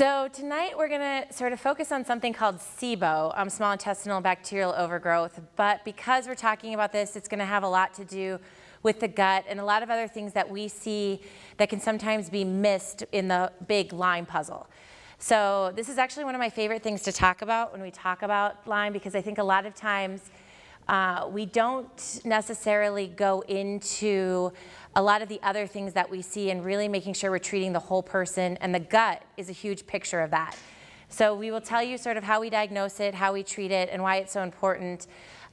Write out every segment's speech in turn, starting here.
So tonight we're going to sort of focus on something called SIBO, um, small intestinal bacterial overgrowth. But because we're talking about this, it's going to have a lot to do with the gut and a lot of other things that we see that can sometimes be missed in the big Lyme puzzle. So this is actually one of my favorite things to talk about when we talk about Lyme because I think a lot of times uh, we don't necessarily go into a lot of the other things that we see and really making sure we're treating the whole person and the gut is a huge picture of that. So we will tell you sort of how we diagnose it, how we treat it, and why it's so important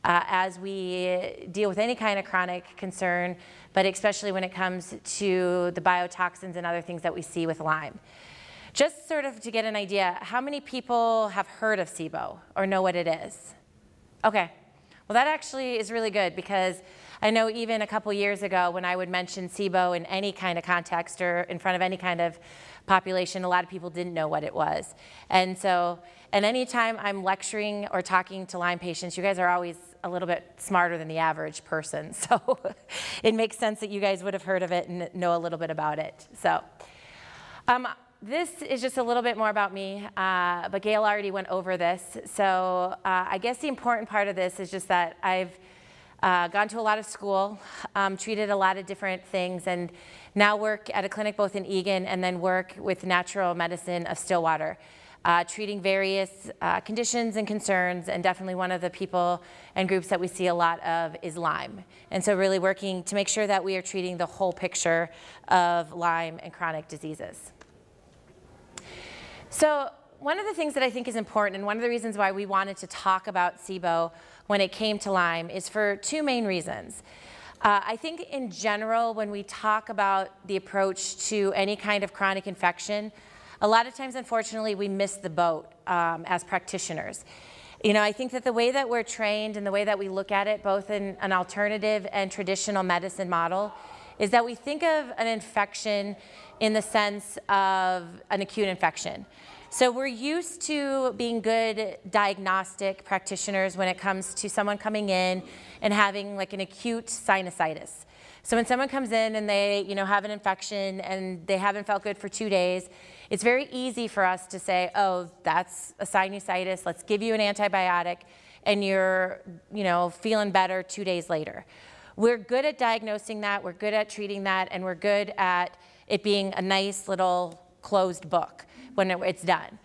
uh, as we deal with any kind of chronic concern, but especially when it comes to the biotoxins and other things that we see with Lyme. Just sort of to get an idea, how many people have heard of SIBO or know what it is? Okay, well, that actually is really good because I know even a couple years ago when I would mention SIBO in any kind of context or in front of any kind of population, a lot of people didn't know what it was. And so, and anytime I'm lecturing or talking to Lyme patients, you guys are always a little bit smarter than the average person. So it makes sense that you guys would have heard of it and know a little bit about it. So. Um, this is just a little bit more about me, uh, but Gail already went over this. So uh, I guess the important part of this is just that I've uh, gone to a lot of school, um, treated a lot of different things, and now work at a clinic both in Eagan and then work with natural medicine of Stillwater, uh, treating various uh, conditions and concerns, and definitely one of the people and groups that we see a lot of is Lyme. And so really working to make sure that we are treating the whole picture of Lyme and chronic diseases. So one of the things that I think is important, and one of the reasons why we wanted to talk about SIBO when it came to Lyme, is for two main reasons. Uh, I think in general, when we talk about the approach to any kind of chronic infection, a lot of times, unfortunately, we miss the boat um, as practitioners. You know, I think that the way that we're trained and the way that we look at it, both in an alternative and traditional medicine model, is that we think of an infection in the sense of an acute infection. So we're used to being good diagnostic practitioners when it comes to someone coming in and having like an acute sinusitis. So when someone comes in and they, you know, have an infection and they haven't felt good for two days, it's very easy for us to say, oh, that's a sinusitis. Let's give you an antibiotic and you're, you know, feeling better two days later. We're good at diagnosing that, we're good at treating that, and we're good at it being a nice little closed book when it's done.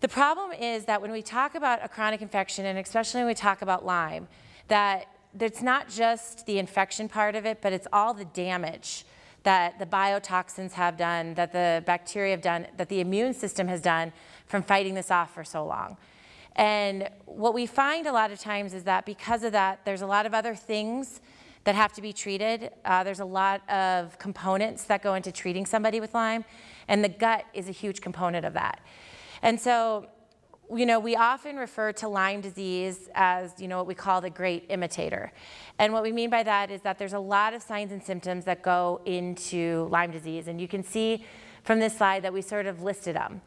The problem is that when we talk about a chronic infection, and especially when we talk about Lyme, that it's not just the infection part of it, but it's all the damage that the biotoxins have done, that the bacteria have done, that the immune system has done from fighting this off for so long. And what we find a lot of times is that because of that, there's a lot of other things that have to be treated. Uh, there's a lot of components that go into treating somebody with Lyme, and the gut is a huge component of that. And so, you know, we often refer to Lyme disease as, you know, what we call the great imitator. And what we mean by that is that there's a lot of signs and symptoms that go into Lyme disease. And you can see from this slide that we sort of listed them.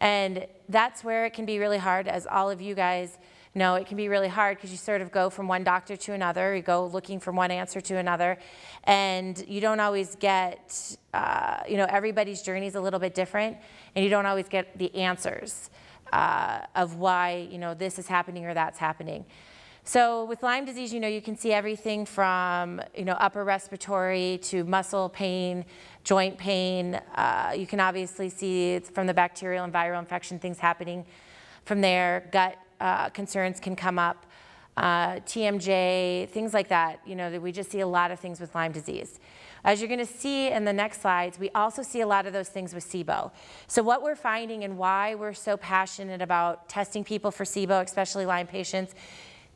And that's where it can be really hard, as all of you guys know, it can be really hard because you sort of go from one doctor to another, you go looking from one answer to another, and you don't always get, uh, you know, everybody's journey is a little bit different, and you don't always get the answers uh, of why, you know, this is happening or that's happening. So with Lyme disease, you know, you can see everything from, you know, upper respiratory to muscle pain, joint pain. Uh, you can obviously see it's from the bacterial and viral infection things happening from there, gut uh, concerns can come up, uh, TMJ, things like that. You know, we just see a lot of things with Lyme disease. As you're going to see in the next slides, we also see a lot of those things with SIBO. So what we're finding and why we're so passionate about testing people for SIBO, especially Lyme patients,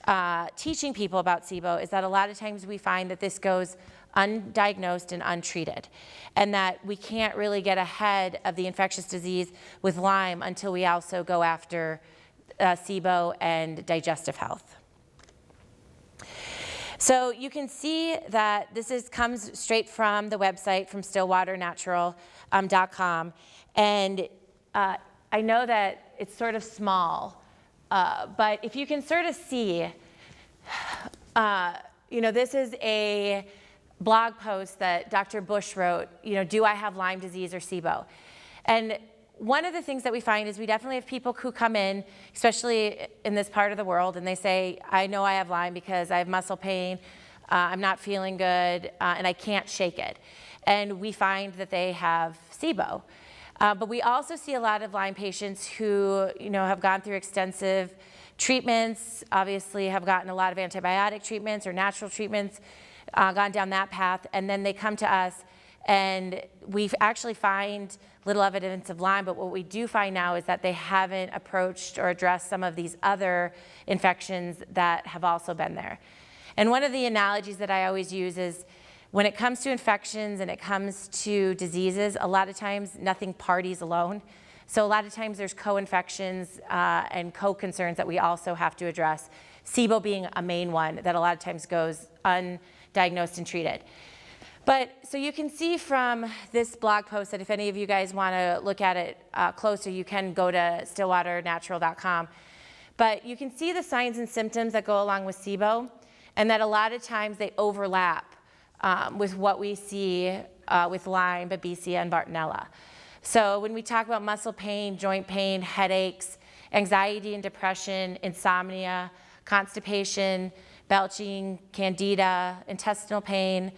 uh, teaching people about SIBO, is that a lot of times we find that this goes undiagnosed and untreated, and that we can't really get ahead of the infectious disease with Lyme until we also go after uh, SIBO, and digestive health. So you can see that this is, comes straight from the website from stillwaternatural.com. Um, and uh, I know that it's sort of small, uh, but if you can sort of see, uh, you know, this is a blog post that Dr. Bush wrote, you know, do I have Lyme disease or SIBO? And one of the things that we find is we definitely have people who come in, especially in this part of the world, and they say, I know I have Lyme because I have muscle pain, uh, I'm not feeling good, uh, and I can't shake it. And we find that they have SIBO. Uh, but we also see a lot of Lyme patients who, you know, have gone through extensive treatments, obviously have gotten a lot of antibiotic treatments or natural treatments, uh, gone down that path, and then they come to us and we actually find little evidence of Lyme, but what we do find now is that they haven't approached or addressed some of these other infections that have also been there. And one of the analogies that I always use is when it comes to infections and it comes to diseases, a lot of times nothing parties alone. So a lot of times there's co-infections uh, and co-concerns that we also have to address. SIBO being a main one that a lot of times goes undiagnosed and treated. But so you can see from this blog post that if any of you guys want to look at it uh, closer, you can go to stillwaternatural.com. But you can see the signs and symptoms that go along with SIBO, and that a lot of times they overlap um, with what we see uh, with Lyme, Babesia, and Bartonella. So when we talk about muscle pain, joint pain, headaches, anxiety and depression, insomnia, constipation, belching, candida, intestinal pain,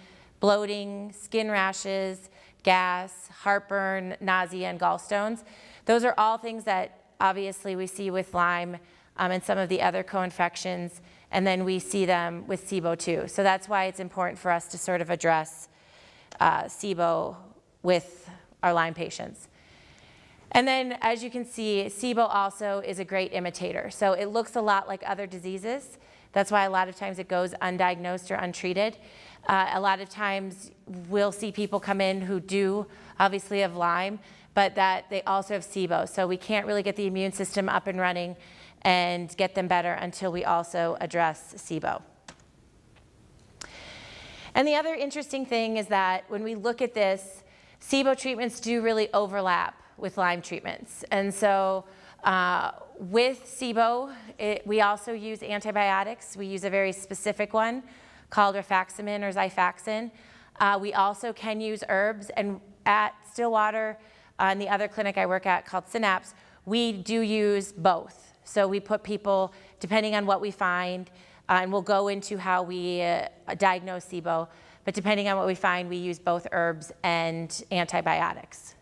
bloating, skin rashes, gas, heartburn, nausea, and gallstones. Those are all things that obviously we see with Lyme um, and some of the other co-infections, and then we see them with SIBO too. So that's why it's important for us to sort of address uh, SIBO with our Lyme patients. And then as you can see, SIBO also is a great imitator. So it looks a lot like other diseases. That's why a lot of times it goes undiagnosed or untreated. Uh, a lot of times we'll see people come in who do obviously have Lyme, but that they also have SIBO. So we can't really get the immune system up and running and get them better until we also address SIBO. And the other interesting thing is that when we look at this, SIBO treatments do really overlap with Lyme treatments. And so uh, with SIBO, it, we also use antibiotics. We use a very specific one called rifaximin or Xifaxan. Uh, we also can use herbs, and at Stillwater, uh, and the other clinic I work at called Synapse, we do use both. So we put people, depending on what we find, uh, and we'll go into how we uh, diagnose SIBO, but depending on what we find, we use both herbs and antibiotics.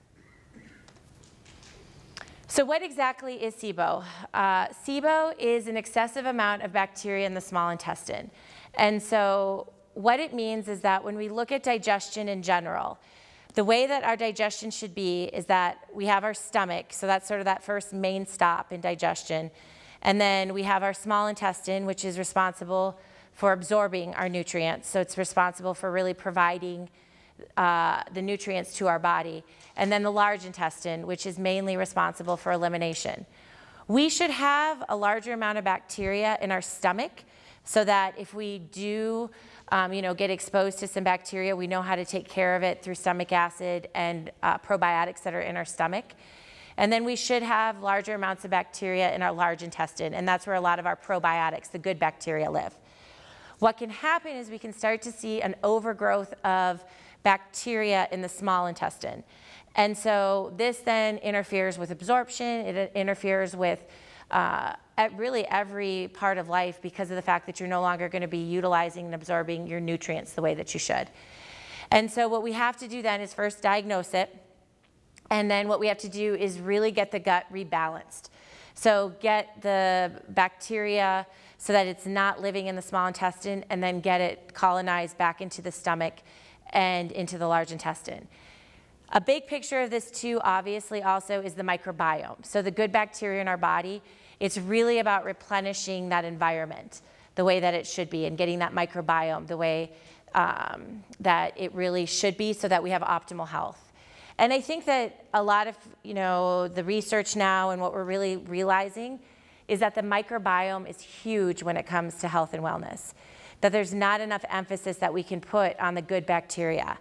So what exactly is SIBO? Uh, SIBO is an excessive amount of bacteria in the small intestine. And so what it means is that when we look at digestion in general, the way that our digestion should be is that we have our stomach, so that's sort of that first main stop in digestion. And then we have our small intestine, which is responsible for absorbing our nutrients. So it's responsible for really providing uh, the nutrients to our body. And then the large intestine, which is mainly responsible for elimination. We should have a larger amount of bacteria in our stomach so that if we do um, you know, get exposed to some bacteria, we know how to take care of it through stomach acid and uh, probiotics that are in our stomach. And then we should have larger amounts of bacteria in our large intestine, and that's where a lot of our probiotics, the good bacteria, live. What can happen is we can start to see an overgrowth of bacteria in the small intestine. And so this then interferes with absorption, it interferes with uh, at really every part of life because of the fact that you're no longer going to be utilizing and absorbing your nutrients the way that you should. And so what we have to do then is first diagnose it. And then what we have to do is really get the gut rebalanced. So get the bacteria so that it's not living in the small intestine and then get it colonized back into the stomach and into the large intestine. A big picture of this too, obviously also is the microbiome. So the good bacteria in our body it's really about replenishing that environment the way that it should be and getting that microbiome the way um, that it really should be so that we have optimal health. And I think that a lot of, you know, the research now and what we're really realizing is that the microbiome is huge when it comes to health and wellness. That there's not enough emphasis that we can put on the good bacteria.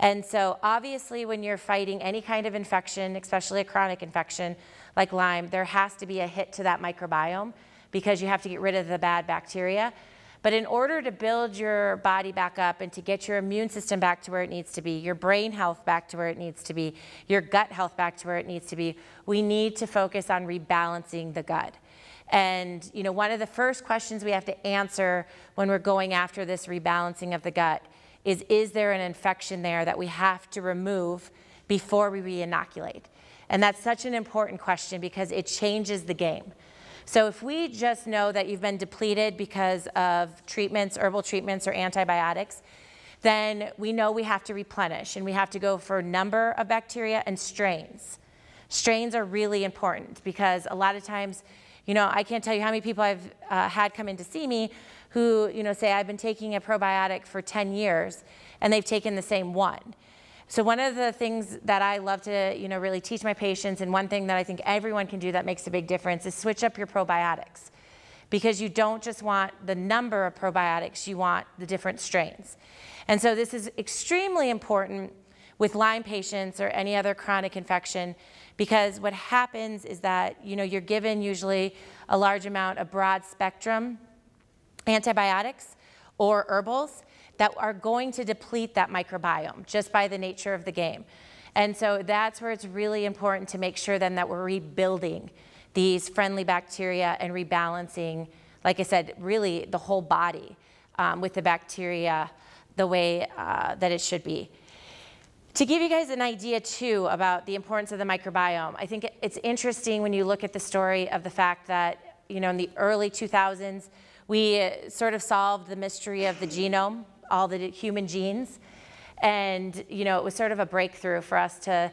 And so obviously when you're fighting any kind of infection, especially a chronic infection, like Lyme, there has to be a hit to that microbiome because you have to get rid of the bad bacteria. But in order to build your body back up and to get your immune system back to where it needs to be, your brain health back to where it needs to be, your gut health back to where it needs to be, we need to focus on rebalancing the gut. And you know, one of the first questions we have to answer when we're going after this rebalancing of the gut is is there an infection there that we have to remove before we re-inoculate? And that's such an important question because it changes the game. So if we just know that you've been depleted because of treatments, herbal treatments, or antibiotics, then we know we have to replenish and we have to go for a number of bacteria and strains. Strains are really important because a lot of times, you know, I can't tell you how many people I've uh, had come in to see me who, you know, say I've been taking a probiotic for 10 years and they've taken the same one. So one of the things that I love to, you know, really teach my patients, and one thing that I think everyone can do that makes a big difference is switch up your probiotics. Because you don't just want the number of probiotics, you want the different strains. And so this is extremely important with Lyme patients or any other chronic infection because what happens is that, you know, you're given usually a large amount of broad spectrum antibiotics or herbals that are going to deplete that microbiome just by the nature of the game. And so that's where it's really important to make sure then that we're rebuilding these friendly bacteria and rebalancing, like I said, really the whole body um, with the bacteria the way uh, that it should be. To give you guys an idea too about the importance of the microbiome, I think it's interesting when you look at the story of the fact that, you know, in the early 2000s, we sort of solved the mystery of the genome all the human genes. And, you know, it was sort of a breakthrough for us to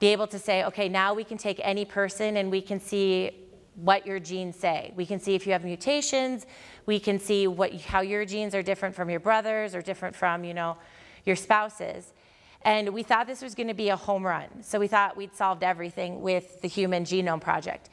be able to say, okay, now we can take any person and we can see what your genes say. We can see if you have mutations. We can see what, how your genes are different from your brothers or different from, you know, your spouses. And we thought this was going to be a home run. So we thought we'd solved everything with the Human Genome Project.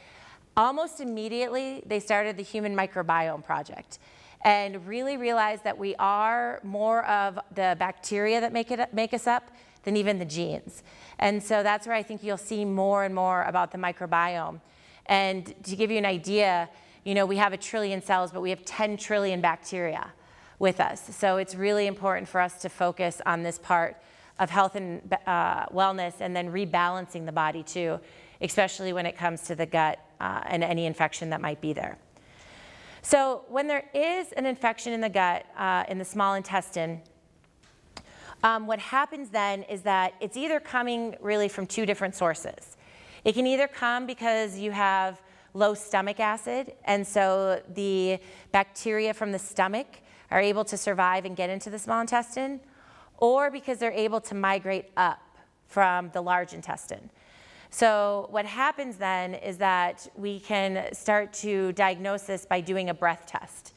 Almost immediately, they started the Human Microbiome Project and really realized that we are more of the bacteria that make, it, make us up than even the genes. And so that's where I think you'll see more and more about the microbiome. And to give you an idea, you know, we have a trillion cells, but we have 10 trillion bacteria with us. So it's really important for us to focus on this part of health and uh, wellness and then rebalancing the body too, especially when it comes to the gut uh, and any infection that might be there. So when there is an infection in the gut, uh, in the small intestine, um, what happens then is that it's either coming really from two different sources. It can either come because you have low stomach acid, and so the bacteria from the stomach are able to survive and get into the small intestine, or because they're able to migrate up from the large intestine. So what happens then is that we can start to diagnose this by doing a breath test.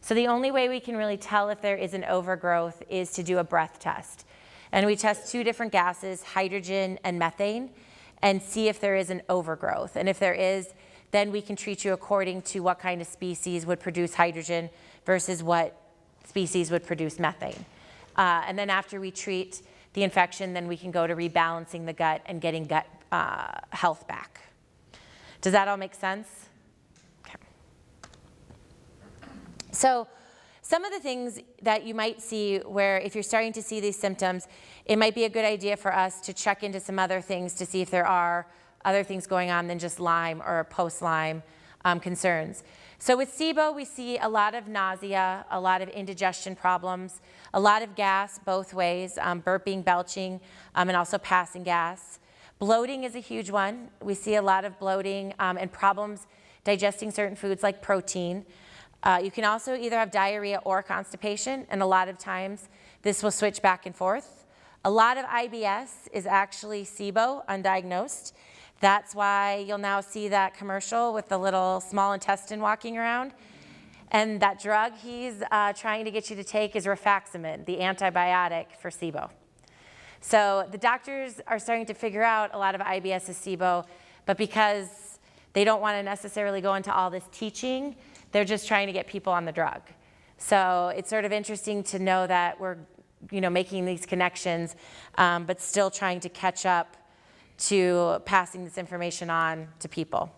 So the only way we can really tell if there is an overgrowth is to do a breath test. And we test two different gases, hydrogen and methane, and see if there is an overgrowth. And if there is, then we can treat you according to what kind of species would produce hydrogen versus what species would produce methane. Uh, and then after we treat the infection, then we can go to rebalancing the gut and getting gut uh, health back. Does that all make sense? Okay. So some of the things that you might see where if you're starting to see these symptoms, it might be a good idea for us to check into some other things to see if there are other things going on than just Lyme or post-Lyme um, concerns. So with SIBO, we see a lot of nausea, a lot of indigestion problems, a lot of gas both ways, um, burping, belching, um, and also passing gas. Bloating is a huge one. We see a lot of bloating um, and problems digesting certain foods like protein. Uh, you can also either have diarrhea or constipation, and a lot of times this will switch back and forth. A lot of IBS is actually SIBO, undiagnosed. That's why you'll now see that commercial with the little small intestine walking around. And that drug he's uh, trying to get you to take is rifaximin, the antibiotic for SIBO. So the doctors are starting to figure out a lot of IBS is SIBO, but because they don't want to necessarily go into all this teaching, they're just trying to get people on the drug. So it's sort of interesting to know that we're you know, making these connections, um, but still trying to catch up to passing this information on to people.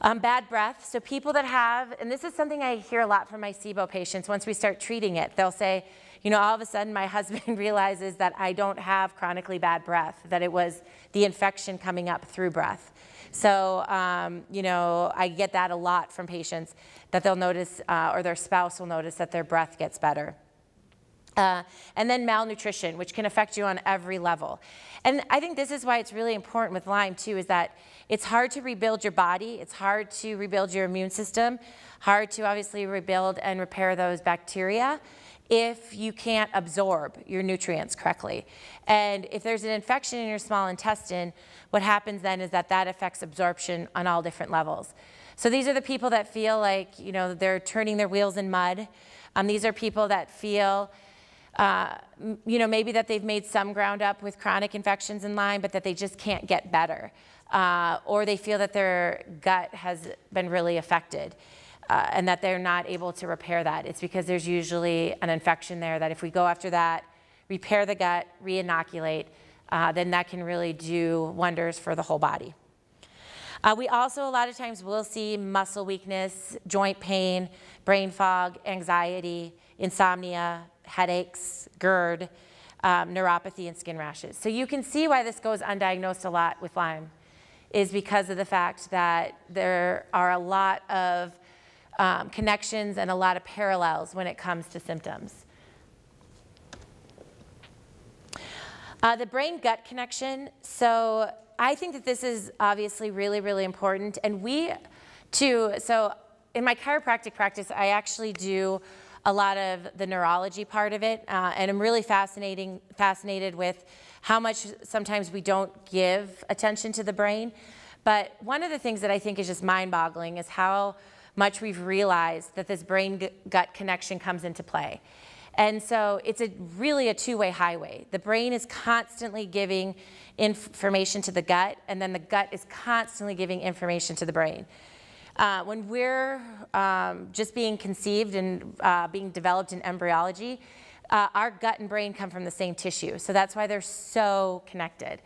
Um, bad breath. So people that have, and this is something I hear a lot from my SIBO patients once we start treating it, they'll say, you know, all of a sudden my husband realizes that I don't have chronically bad breath, that it was the infection coming up through breath. So, um, you know, I get that a lot from patients that they'll notice, uh, or their spouse will notice that their breath gets better. Uh, and then malnutrition, which can affect you on every level. And I think this is why it's really important with Lyme too, is that it's hard to rebuild your body, it's hard to rebuild your immune system, hard to obviously rebuild and repair those bacteria if you can't absorb your nutrients correctly. And if there's an infection in your small intestine, what happens then is that that affects absorption on all different levels. So these are the people that feel like, you know, they're turning their wheels in mud. Um, these are people that feel, uh, you know, maybe that they've made some ground up with chronic infections in Lyme, but that they just can't get better. Uh, or they feel that their gut has been really affected uh, and that they're not able to repair that. It's because there's usually an infection there that if we go after that, repair the gut, re-inoculate, uh, then that can really do wonders for the whole body. Uh, we also a lot of times will see muscle weakness, joint pain, brain fog, anxiety, insomnia, headaches, GERD, um, neuropathy, and skin rashes. So you can see why this goes undiagnosed a lot with Lyme is because of the fact that there are a lot of um, connections and a lot of parallels when it comes to symptoms. Uh, the brain-gut connection, so I think that this is obviously really, really important. And we, too, so in my chiropractic practice, I actually do a lot of the neurology part of it. Uh, and I'm really fascinating, fascinated with how much sometimes we don't give attention to the brain. But one of the things that I think is just mind-boggling is how much we've realized that this brain-gut connection comes into play. And so it's a, really a two-way highway. The brain is constantly giving information to the gut, and then the gut is constantly giving information to the brain. Uh, when we're um, just being conceived and uh, being developed in embryology, uh, our gut and brain come from the same tissue. So that's why they're so connected.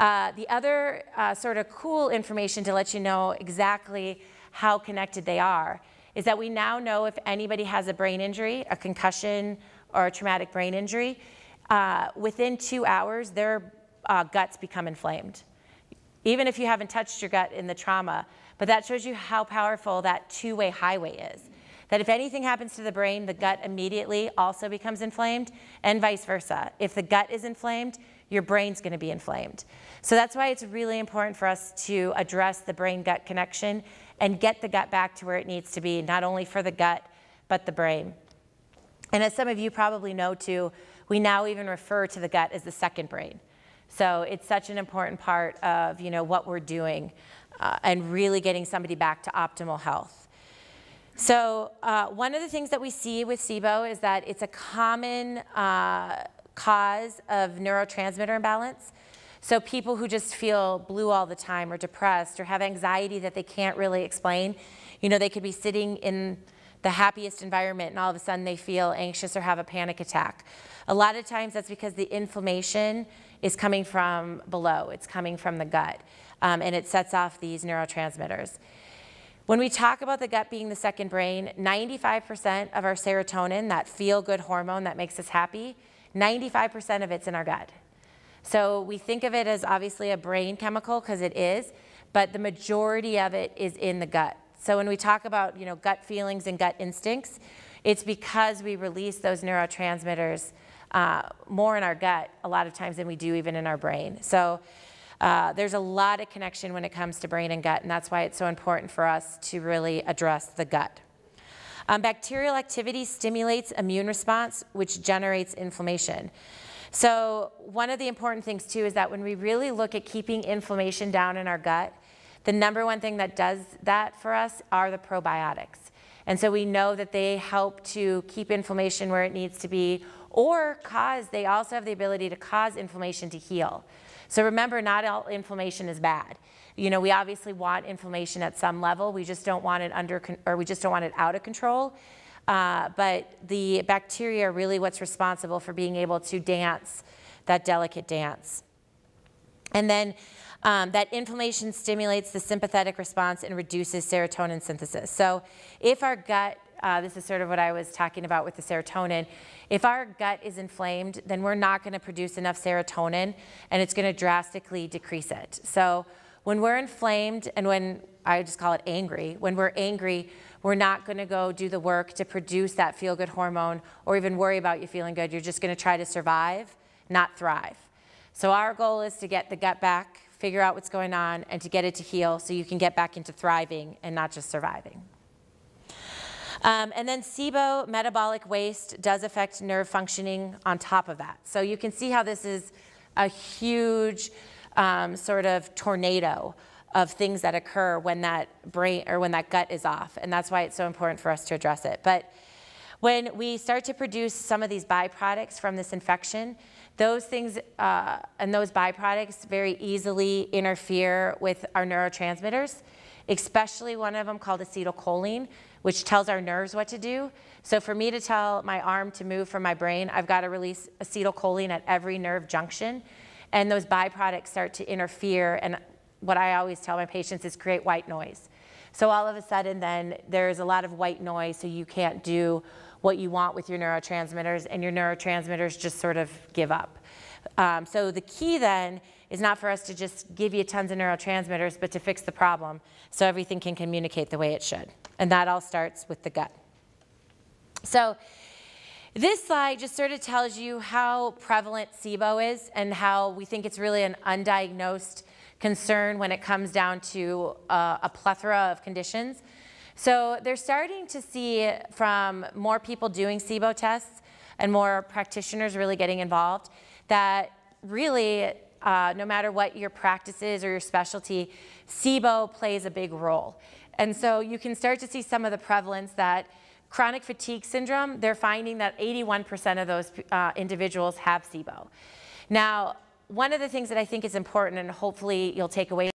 Uh, the other uh, sort of cool information to let you know exactly how connected they are is that we now know if anybody has a brain injury, a concussion, or a traumatic brain injury, uh, within two hours, their guts become inflamed. Even if you haven't touched your gut in the trauma, but that shows you how powerful that two-way highway is. That if anything happens to the brain, the gut immediately also becomes inflamed, and vice versa. If the gut is inflamed, your brain's gonna be inflamed. So that's why it's really important for us to address the brain-gut connection and get the gut back to where it needs to be, not only for the gut, but the brain. And as some of you probably know too, we now even refer to the gut as the second brain. So it's such an important part of you know, what we're doing uh, and really getting somebody back to optimal health. So uh, one of the things that we see with SIBO is that it's a common uh, cause of neurotransmitter imbalance. So people who just feel blue all the time or depressed or have anxiety that they can't really explain, you know, they could be sitting in the happiest environment and all of a sudden they feel anxious or have a panic attack. A lot of times that's because the inflammation is coming from below, it's coming from the gut, um, and it sets off these neurotransmitters. When we talk about the gut being the second brain, 95% of our serotonin, that feel-good hormone that makes us happy, 95% of it's in our gut. So we think of it as obviously a brain chemical because it is, but the majority of it is in the gut. So when we talk about you know, gut feelings and gut instincts, it's because we release those neurotransmitters uh, more in our gut a lot of times than we do even in our brain. So uh, there's a lot of connection when it comes to brain and gut, and that's why it's so important for us to really address the gut. Um, bacterial activity stimulates immune response, which generates inflammation. So one of the important things too is that when we really look at keeping inflammation down in our gut, the number one thing that does that for us are the probiotics. And so we know that they help to keep inflammation where it needs to be or cause, they also have the ability to cause inflammation to heal. So remember, not all inflammation is bad. You know, we obviously want inflammation at some level. We just don't want it under, or we just don't want it out of control. Uh, but the bacteria are really what's responsible for being able to dance that delicate dance. And then um, that inflammation stimulates the sympathetic response and reduces serotonin synthesis. So if our gut, uh, this is sort of what I was talking about with the serotonin, if our gut is inflamed, then we're not going to produce enough serotonin and it's going to drastically decrease it. So when we're inflamed and when I just call it angry, when we're angry, we're not going to go do the work to produce that feel good hormone or even worry about you feeling good. You're just going to try to survive, not thrive. So our goal is to get the gut back, figure out what's going on, and to get it to heal so you can get back into thriving and not just surviving. Um, and then SIBO, metabolic waste, does affect nerve functioning on top of that. So you can see how this is a huge um, sort of tornado of things that occur when that brain or when that gut is off. And that's why it's so important for us to address it. But when we start to produce some of these byproducts from this infection, those things uh, and those byproducts very easily interfere with our neurotransmitters, especially one of them called acetylcholine, which tells our nerves what to do. So for me to tell my arm to move from my brain, I've got to release acetylcholine at every nerve junction. And those byproducts start to interfere. And what I always tell my patients is create white noise. So all of a sudden then there's a lot of white noise so you can't do what you want with your neurotransmitters and your neurotransmitters just sort of give up. Um, so the key then is not for us to just give you tons of neurotransmitters, but to fix the problem so everything can communicate the way it should. And that all starts with the gut. So this slide just sort of tells you how prevalent SIBO is and how we think it's really an undiagnosed concern when it comes down to uh, a plethora of conditions. So they're starting to see from more people doing SIBO tests and more practitioners really getting involved that really, uh, no matter what your practice is or your specialty, SIBO plays a big role. And so you can start to see some of the prevalence that chronic fatigue syndrome, they're finding that 81% of those uh, individuals have SIBO. Now, one of the things that I think is important and hopefully you'll take away